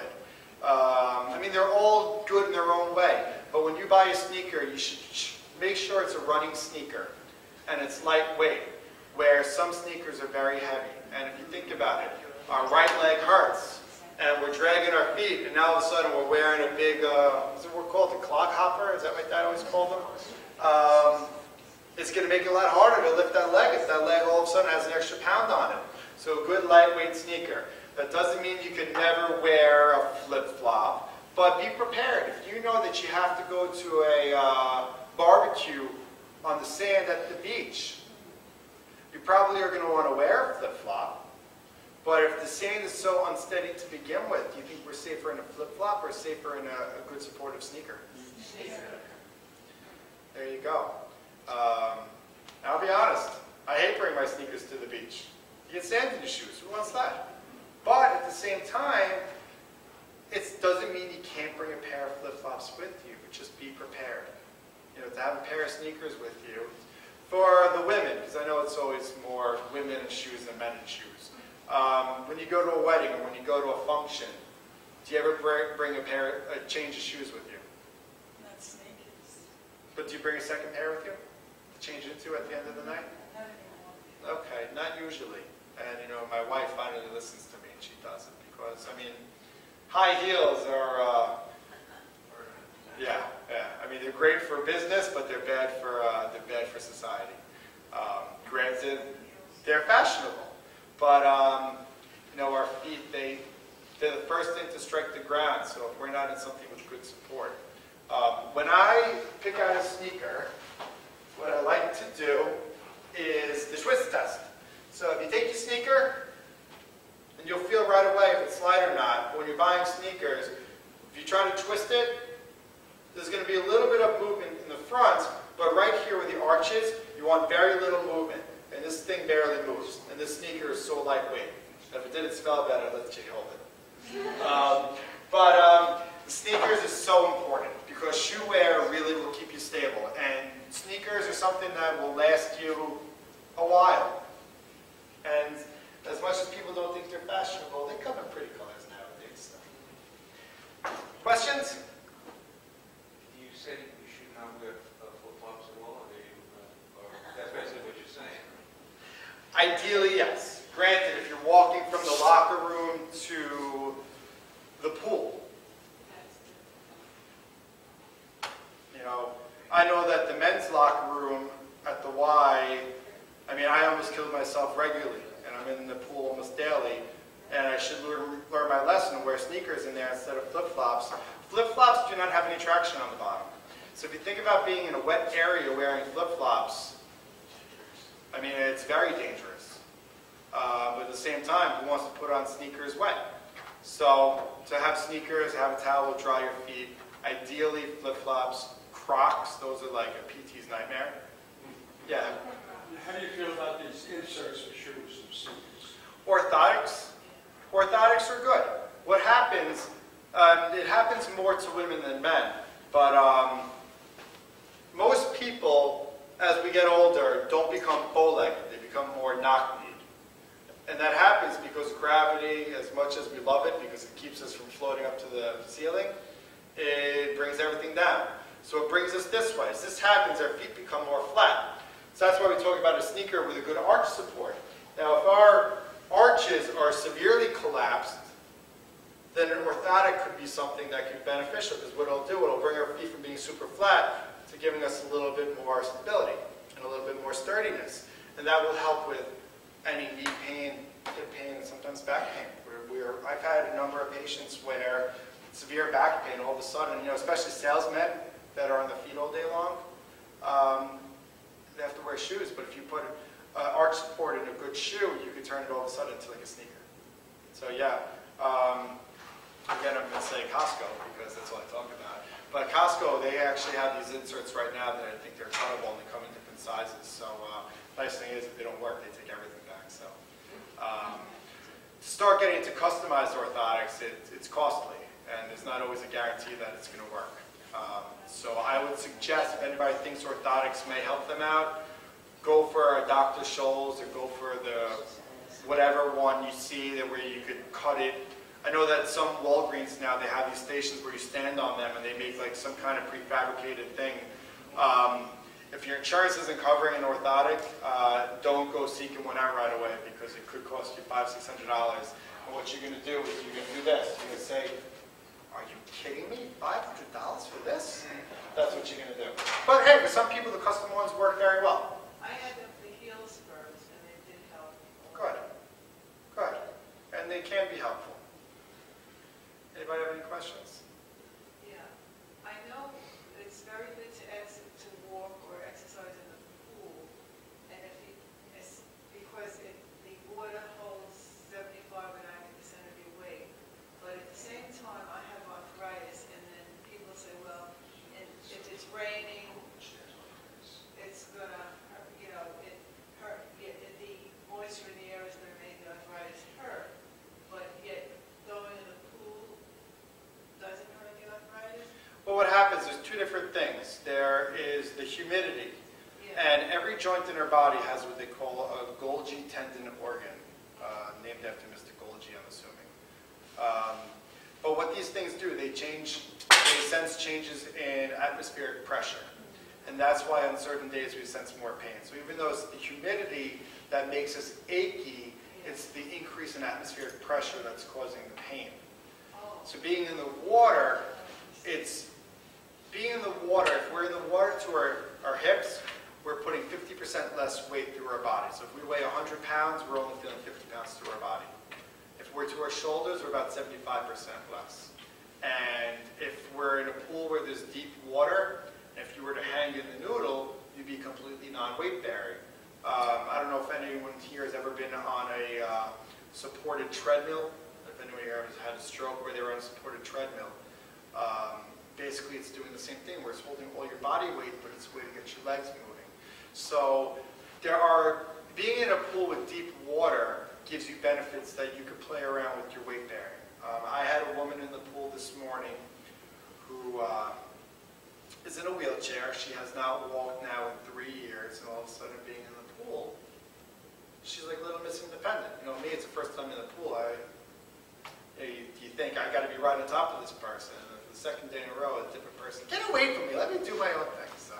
Um, I mean, they're all good in their own way. But when you buy a sneaker, you should make sure it's a running sneaker and it's lightweight, where some sneakers are very heavy. And if you think about it, our right leg hurts, and we're dragging our feet, and now all of a sudden we're wearing a big, uh, what's it we're called, a clog hopper? Is that what Dad always called them? Um, it's going to make it a lot harder to lift that leg if that leg all of a sudden has an extra pound on it. So a good lightweight sneaker. That doesn't mean you can never wear a flip-flop, but be prepared. If you know that you have to go to a uh, barbecue on the sand at the beach, you probably are going to want to wear a flip-flop. But if the sand is so unsteady to begin with, do you think we're safer in a flip-flop or safer in a, a good supportive sneaker? There you go. Um, I'll be honest, I hate bringing my sneakers to the beach. You get sand in your shoes, who wants that? But at the same time, it doesn't mean you can't bring a pair of flip-flops with you, just be prepared. You know, to have a pair of sneakers with you. For the women, because I know it's always more women in shoes than men in shoes. Um, when you go to a wedding or when you go to a function, do you ever bring, bring a pair, a change of shoes with you? Not sneakers. But do you bring a second pair with you to change into at the end of the night? Not. Okay, not usually. And you know, my wife finally listens to me, and she does it because I mean, high heels are, uh, yeah, yeah. I mean, they're great for business, but they're bad for uh, they're bad for society. Um, granted, they're fashionable, but um, you know, our feet they they're the first thing to strike the ground. So if we're not in something with good support, um, when I pick out a sneaker, what I like to do is the twist test. So if you take your sneaker, and you'll feel right away if it's light or not. When you're buying sneakers, if you try to twist it, there's going to be a little bit of movement in the front, but right here where the arch is, you want very little movement. And this thing barely moves. And this sneaker is so lightweight. If it didn't smell bad, I'd let you hold it. Um, but um, sneakers is so important because shoe wear really will keep you stable. And sneakers are something that will last you a while. And as much as people don't think they're fashionable, they come in pretty colors nowadays. So. Questions? You said you should not wear uh, flip-flops at all, or do you, uh, or that's basically what you're saying? Ideally, yes. Granted, if you're walking from the locker room to the pool, you know, I know that the men's locker room at the Y, I mean, I almost killed myself regularly, and I'm in the pool almost daily, and I should learn, learn my lesson and wear sneakers in there instead of flip-flops. Flip-flops do not have any traction on the bottom. So if you think about being in a wet area wearing flip-flops, I mean, it's very dangerous. Uh, but at the same time, who wants to put on sneakers wet? So to have sneakers, have a towel to dry your feet, ideally flip-flops, Crocs, those are like a PT's nightmare. Yeah, How do you feel about these inserts for shoes and sneakers? Orthotics, orthotics are good. What happens, um, it happens more to women than men, but um, most people, as we get older, don't become bow-legged. They become more knock-kneed. And that happens because gravity, as much as we love it, because it keeps us from floating up to the ceiling, it brings everything down. So it brings us this way. As this happens, our feet become more flat. So that's why we talk about a sneaker with a good arch support. Now, if our arches are severely collapsed, then an orthotic could be something that could be beneficial because what it'll do, it'll bring our feet from being super flat giving us a little bit more stability and a little bit more sturdiness. And that will help with any knee pain, hip pain, and sometimes back pain. Where we're, I've had a number of patients where severe back pain all of a sudden, you know, especially salesmen that are on the feet all day long, um, they have to wear shoes. But if you put uh, arch support in a good shoe, you can turn it all of a sudden into like a sneaker. So yeah, um, again, I'm going to say Costco because that's what I talk about. But Costco, they actually have these inserts right now that I think they're cuttable and they come in different sizes. So uh, nice thing is if they don't work, they take everything back. So um, to start getting into customized orthotics, it, it's costly and there's not always a guarantee that it's going to work. Um, so I would suggest if anybody thinks orthotics may help them out, go for a Dr. Scholl's or go for the whatever one you see that where you could cut it. I know that some Walgreens now, they have these stations where you stand on them and they make like some kind of prefabricated thing. Um, if your insurance isn't covering an orthotic, uh, don't go seeking one out right away because it could cost you five, six hundred dollars. And what you're gonna do is you're gonna do this. You're gonna say, are you kidding me? Five hundred dollars for this? That's what you're gonna do. But hey, for some people, the custom ones work very well. I had the the heel spurs and they did help. Good. Good. And they can be helpful. Anybody have any questions? Yeah. I know it's very good to ex, to walk or exercise in the pool. And if you, it's because it, the water holds seventy-five or ninety percent of your weight. But at the same time, I have arthritis and then people say, well, and if it's raining, it's gonna, hurt, you know, it hurt, it- it- the moisture in the air is gonna make the arthritis hurt. But yet going in the pool doesn't hurt the arthritis? Well, what happens, there's two different things. There is the humidity, Yeah. and every joint in our body has what they call a Golgi tendon organ, uh, named after Mr. Golgi, I'm assuming. Um, But what these things do, they change, they sense changes in atmospheric pressure. And that's why on certain days we sense more pain. So even though it's the humidity that makes us achy, it's the increase in atmospheric pressure that's causing the pain. Oh. So being in the water, it's being in the water, if we're in the water to our, our hips, we're putting 50% less weight through our body. So if we weigh 100 pounds, we're only feeling 50 pounds through our body. If we're to our shoulders, we're about 75% less. And if we're in a pool where there's deep water, if you were to hang in the noodle, you'd be completely non-weight bearing. Um, I don't know if anyone here has ever been on a uh, supported treadmill. If anyone here has had a stroke where they were on a supported treadmill. Um, basically, it's doing the same thing where it's holding all your body weight, but it's a way to get your legs moving. So there are, being in a pool with deep water gives you benefits that you could play around with your weight bearing. Um, I had a woman in the pool this morning who uh, is in a wheelchair. She has not walked now in three years, and all of a sudden being in the pool, she's like Little Miss Independent. You know, me, it's the first time in the pool. I, you, know, you, you think I got to be right on top of this person. Second day in a row, a different person. Get away from me. Let me do my own thing. So,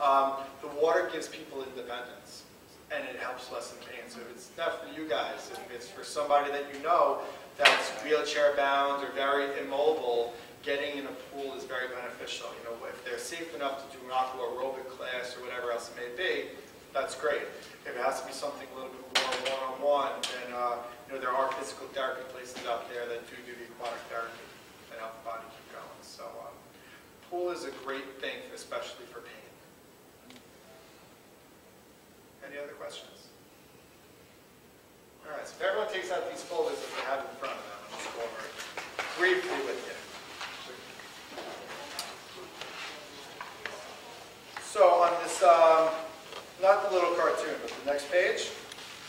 um, the water gives people independence, and it helps lessen pain. So if it's not for you guys. If it's for somebody that you know that's wheelchair bound or very immobile, getting in a pool is very beneficial. You know, if they're safe enough to do an aqua aerobic class or whatever else it may be, that's great. If it has to be something a little bit more one-on-one, then uh, you know there are physical therapy places out there that do do the aquatic therapy and help the body keep going. So um, pool is a great thing, especially for pain. Any other questions? All right, so if everyone takes out these folders that they have in front of them, I'll just go over briefly with you. So on this, um, not the little cartoon, but the next page,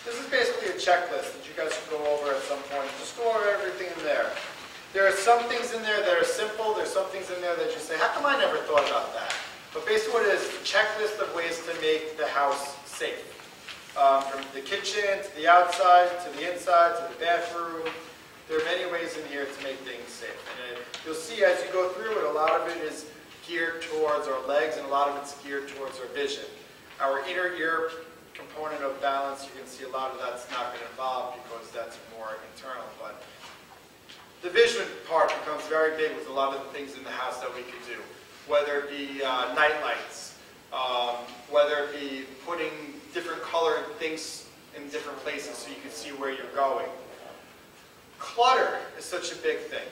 this is basically a checklist that you guys can go over at some point. Just go over everything in there. There are some things in there that are simple, there's some things in there that you say, how come I never thought about that? But basically what it is, checklist of ways to make the house safe. Um, from the kitchen, to the outside, to the inside, to the bathroom. There are many ways in here to make things safe. And it- you'll see as you go through it, a lot of it is geared towards our legs and a lot of it's geared towards our vision. Our inner ear component of balance, you can see a lot of that's not been involved because that's more internal. But the vision part becomes very big with a lot of the things in the house that we could do. Whether it be uh, night lights, um, whether it be putting different colored things in different places so you can see where you're going. Clutter is such a big thing.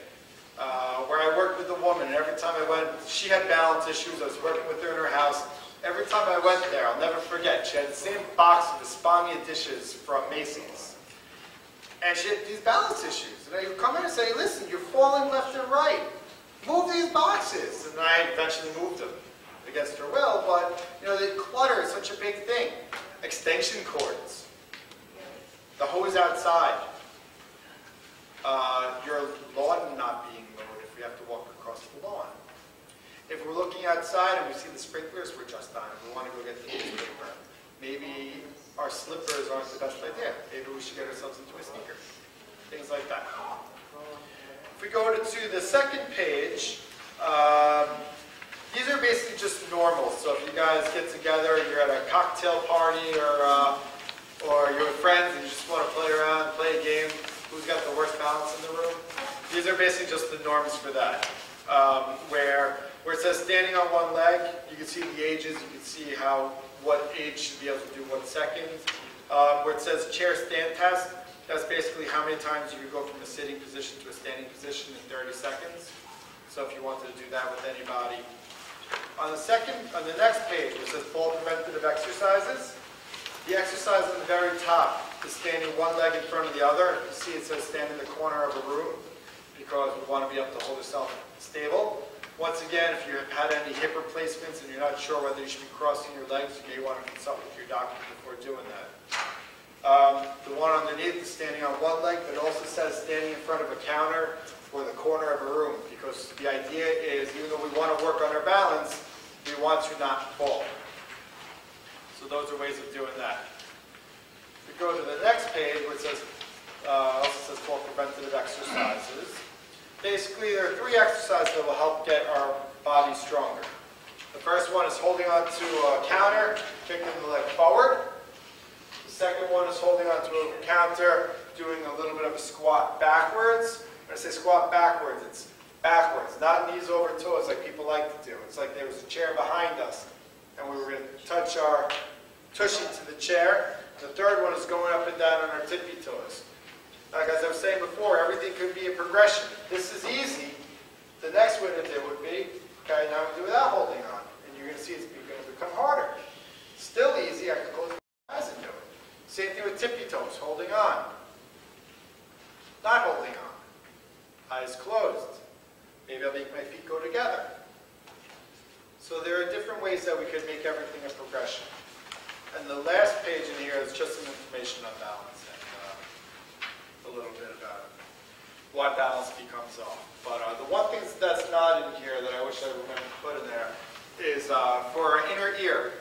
Uh, where I worked with a woman, and every time I went, she had balance issues. I was working with her in her house. Every time I went there, I'll never forget, she had the same box of Espana dishes from Macy's. And she had these balance issues. And I would come in and say, listen, you're falling left and right. Move these boxes. And I eventually moved them against her will, but, you know, the clutter is such a big thing. Extension cords. The hose outside. Uh, your lawn not being mowed if we have to walk across the lawn. If we're looking outside and we see the sprinklers were just on, we want to go get the newspaper, maybe our slippers aren't the best idea. Maybe we should get ourselves into a sneaker. Things like that. If we go to, the second page, um, these are basically just normal. So if you guys get together, you're at a cocktail party or, uh, or you're with friends and you just want to play around, play a game, who's got the worst balance in the room? These are basically just the norms for that. Um, where, where it says standing on one leg, you can see the ages, you can see how, what age should be able to do what second. Um, where it says chair stand test, that's basically how many times you can go from a sitting position to a standing position in 30 seconds. So if you wanted to do that with anybody. On the second, on the next page, it says fall preventative exercises. The exercise on the very top is standing one leg in front of the other. You see it says stand in the corner of a room because we want to be able to hold yourself stable. Once again, if you've had any hip replacements and you're not sure whether you should be crossing your legs, you may want to consult with your doctor before doing that. Um, the one underneath is standing on one leg, but it also says standing in front of a counter or the corner of a room because the idea is even though we want to work on our balance, we want to not fall. So those are ways of doing that. If we go to the next page where it says, uh, also says called preventative exercises. Basically, there are three exercises that will help get our body stronger. The first one is holding on to a counter, kicking the leg forward. Second one is holding onto a counter, doing a little bit of a squat backwards. When I say squat backwards, it's backwards, not knees over toes like people like to do. It's like there was a chair behind us, and we were going to touch our tushy to the chair. The third one is going up and down on our tippy toes. Like as I was saying before, everything could be a progression. This is easy. The next one to do would be, okay, now we do without holding on. And you're going to see it's going to become harder. Still easy, I can close my eyes and do it. Same thing with tippy toes, holding on. Not holding on. Eyes closed. Maybe I'll make my feet go together. So there are different ways that we could make everything a progression. And the last page in here is just some information on balance and uh, a little bit about what balance becomes off. But uh, the one thing that's not in here that I wish I remembered to put in there is uh, for our inner ear,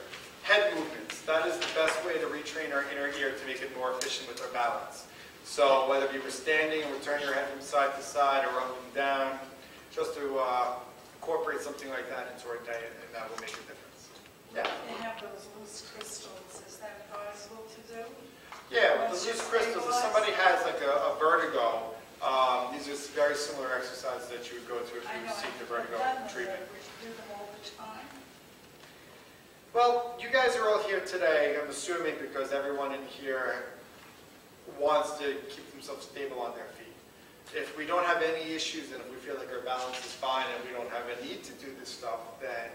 head movements. That is the best way to retrain our inner ear to make it more efficient with our balance. So whether you were standing and would turn your head from side to side or up and down, just to uh, incorporate something like that into our diet and that will make a difference. Yeah. They have those loose crystals, is that advisable to do? Yeah, with the loose crystals, if somebody has like a, a vertigo, um, these are very similar exercises that you would go to if you received a vertigo treatment. we do them all the time. Well, you guys are all here today, I'm assuming, because everyone in here wants to keep themselves stable on their feet. If we don't have any issues and if we feel like our balance is fine and we don't have a need to do this stuff, then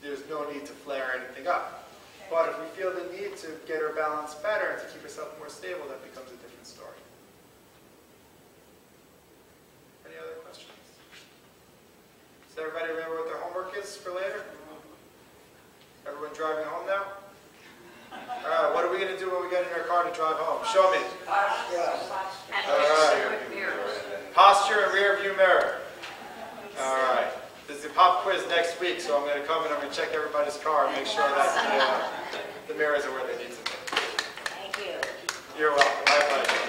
there's no need to flare anything up. But if we feel the need to get our balance better and to keep ourselves more stable, that becomes a different story. Any other questions? Does everybody remember what their homework is for later? Everyone driving home now? All right, what are we gonna do when we get in our car to drive home? Show me. Right. Posture and rear view mirror. All right. There's a pop quiz next week, so I'm gonna come and I'm gonna check everybody's car and make sure that the, uh, the mirrors are where they need to be. Thank you. You're welcome.